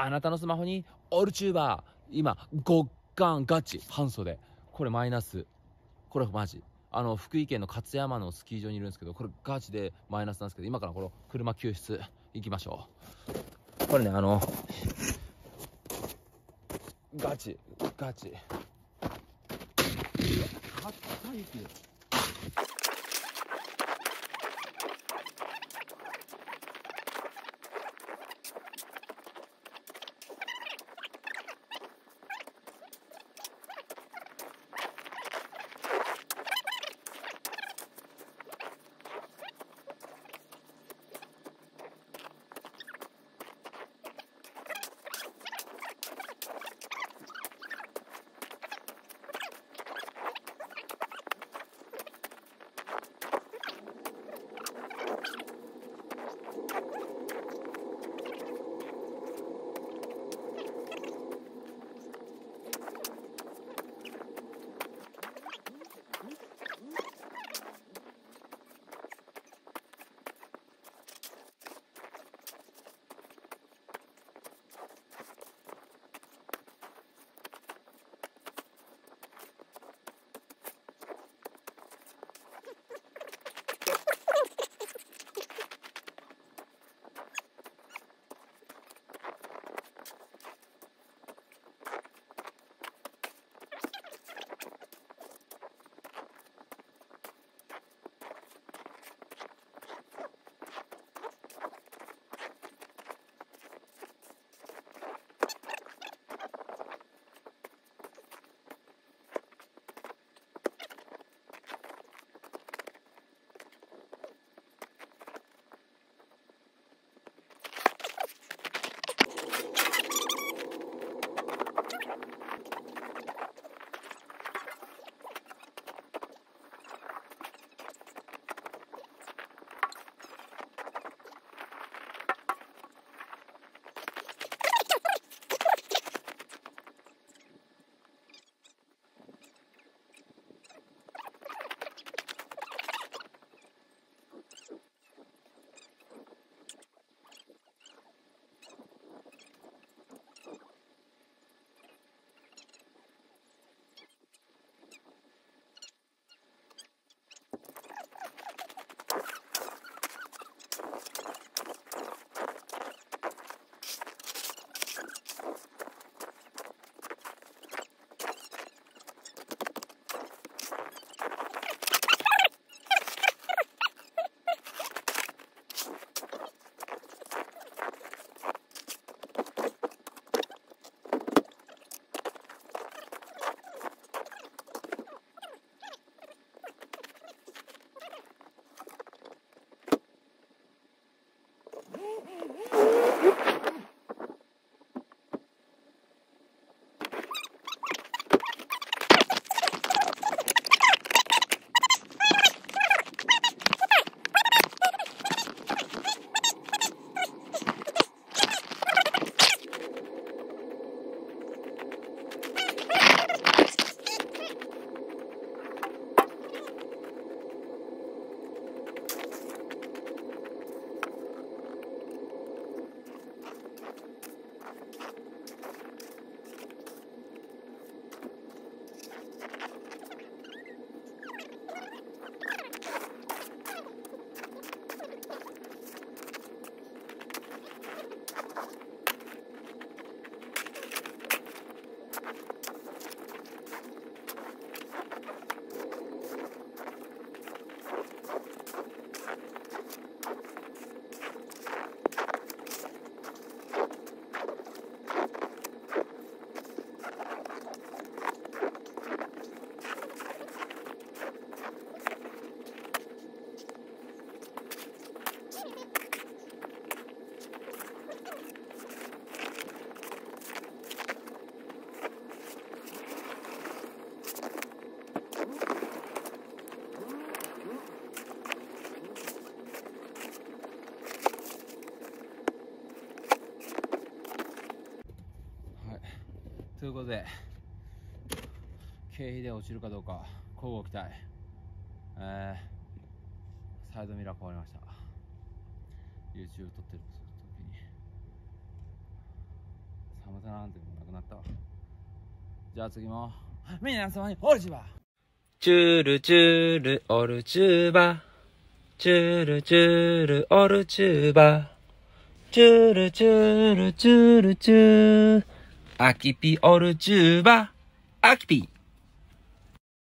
あなたのスマホにオルチューバー今極寒ガチ半袖。これマイナス。これマジ。あの福井県の勝山のスキー場にいるんですけどこれガチでマイナスなんですけど今からこの車救出行きましょう。これねあのガチガチ。い雪ということで経費で落ちるかどうか交互期待。えー、サイドミラー変わりました。YouTube 撮ってる時に。なんていうのなくなったわ。じゃあ次も、皆様にオルチューバチュルチュルオルチューバチュルチュルオルチューバチュルチュルチュルチュー。アキピオルチューバアキピ